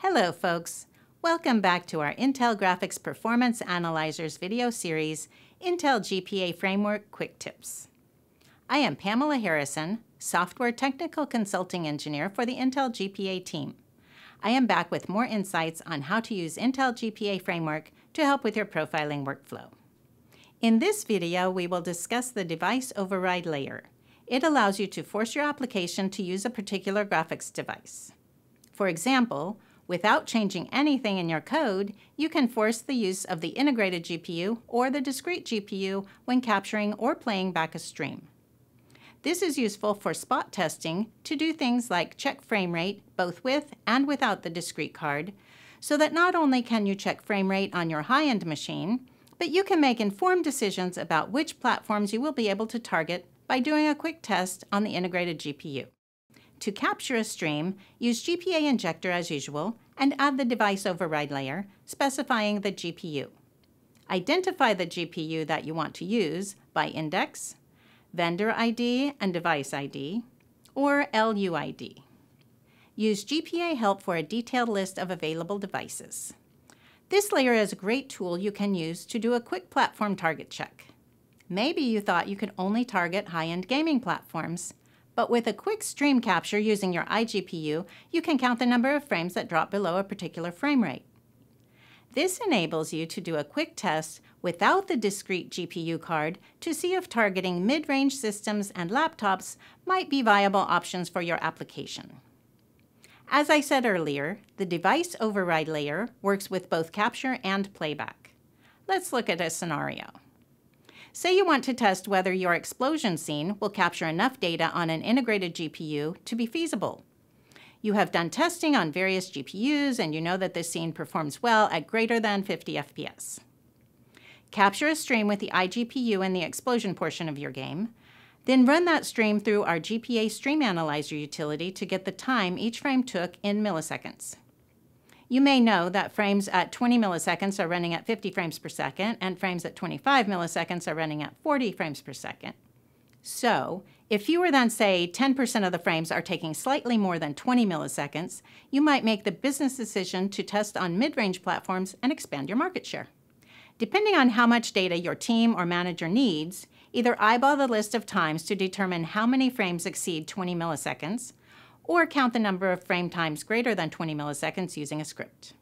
Hello folks! Welcome back to our Intel Graphics Performance Analyzers video series, Intel GPA Framework Quick Tips. I am Pamela Harrison, Software Technical Consulting Engineer for the Intel GPA team. I am back with more insights on how to use Intel GPA Framework to help with your profiling workflow. In this video, we will discuss the device override layer. It allows you to force your application to use a particular graphics device. For example, without changing anything in your code, you can force the use of the integrated GPU or the discrete GPU when capturing or playing back a stream. This is useful for spot testing to do things like check frame rate both with and without the discrete card, so that not only can you check frame rate on your high-end machine, but you can make informed decisions about which platforms you will be able to target by doing a quick test on the integrated GPU. To capture a stream, use GPA injector as usual and add the device override layer, specifying the GPU. Identify the GPU that you want to use by index, vendor ID and device ID, or LUID. Use GPA help for a detailed list of available devices. This layer is a great tool you can use to do a quick platform target check. Maybe you thought you could only target high-end gaming platforms, but with a quick stream capture using your iGPU, you can count the number of frames that drop below a particular frame rate. This enables you to do a quick test without the discrete GPU card to see if targeting mid-range systems and laptops might be viable options for your application. As I said earlier, the device override layer works with both capture and playback. Let's look at a scenario. Say you want to test whether your explosion scene will capture enough data on an integrated GPU to be feasible. You have done testing on various GPUs and you know that this scene performs well at greater than 50 FPS. Capture a stream with the iGPU in the explosion portion of your game, then run that stream through our GPA Stream Analyzer utility to get the time each frame took in milliseconds. You may know that frames at 20 milliseconds are running at 50 frames per second, and frames at 25 milliseconds are running at 40 frames per second. So, if fewer than, say, 10% of the frames are taking slightly more than 20 milliseconds, you might make the business decision to test on mid-range platforms and expand your market share. Depending on how much data your team or manager needs, either eyeball the list of times to determine how many frames exceed 20 milliseconds, or count the number of frame times greater than 20 milliseconds using a script.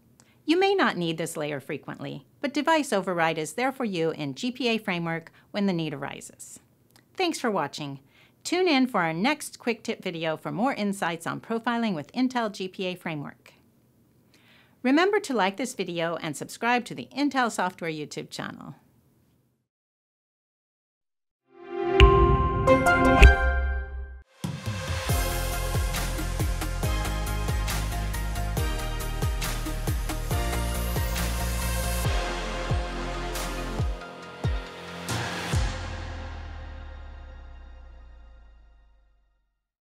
You may not need this layer frequently, but device override is there for you in GPA Framework when the need arises. Thanks for watching. Tune in for our next quick tip video for more insights on profiling with Intel GPA Framework. Remember to like this video and subscribe to the Intel Software YouTube channel.